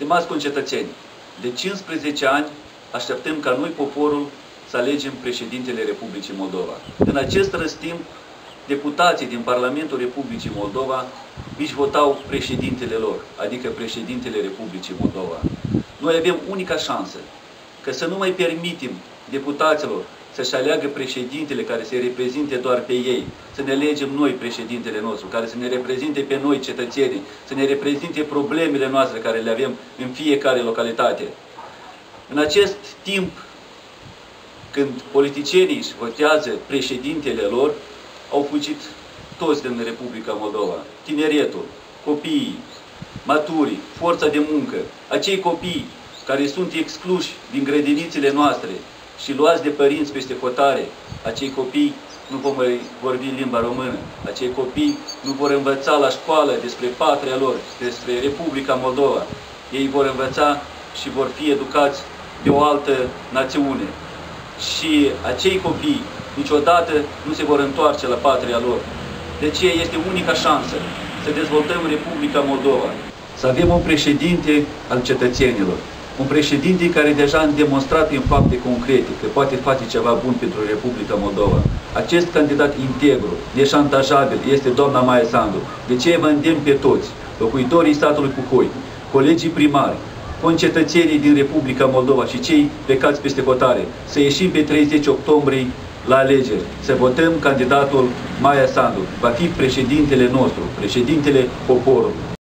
Stimați concetățeni, de 15 ani așteptăm ca noi, poporul, să alegem președintele Republicii Moldova. În acest răstimp, deputații din Parlamentul Republicii Moldova își votau președintele lor, adică președintele Republicii Moldova. Noi avem unica șansă, că să nu mai permitem deputaților să-și aleagă președintele care să reprezinte doar pe ei, să ne alegem noi președintele nostru, care să ne reprezinte pe noi cetățenii, să ne reprezinte problemele noastre care le avem în fiecare localitate. În acest timp, când politicienii își votează președintele lor, au fugit toți din Republica Moldova, tineretul, copiii, maturii, forța de muncă, acei copii care sunt excluși din grădinițele noastre și luați de părinți peste hotare, acei copii nu vor mai vorbi limba română, acei copii nu vor învăța la școală despre patria lor, despre Republica Moldova. Ei vor învăța și vor fi educați de o altă națiune. Și acei copii niciodată nu se vor întoarce la patria lor. De ce este unica șansă să dezvoltăm Republica Moldova, să avem un președinte al cetățenilor, un președinte care deja a demonstrat prin fapte concrete că poate face ceva bun pentru Republica Moldova. Acest candidat integru, neșantajabil, este doamna Maia Sandu. De ce vă îndemn pe toți, locuitorii statului Puhoi, colegii primari, concetățenii din Republica Moldova și cei plecați peste hotare, să ieșim pe 30 octombrie la alegeri, să votăm candidatul Maia Sandu. Va fi președintele nostru, președintele poporului.